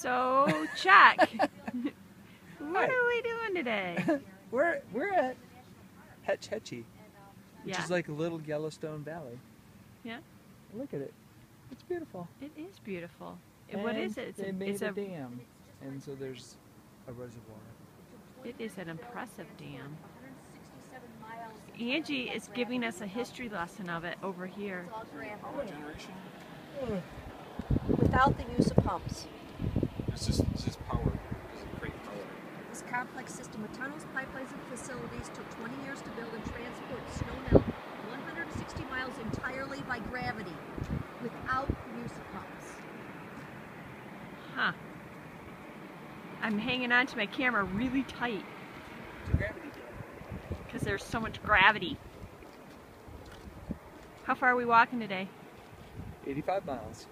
So, Chuck, what are we doing today? We're we're at Hetch Hetchy, which Yeah, is like a little Yellowstone Valley. Yeah. Look at it. It's beautiful. it is beautiful. And what is it? It's they a, made it's a, a, dam, and so there's a reservoir. it is an impressive dam. Angie is giving us a history lesson of it over here. It's all gravity. Without the use of pumps. It's just, it's just power. It's great power. This complex system of tunnels, pipelines, and facilities took 20 years to build and transport snow melt 160 miles entirely by gravity, without the use of pumps. Huh. I'm hanging on to my camera really tight It's a gravity dam. because there's so much gravity. How far are we walking today? 85 miles.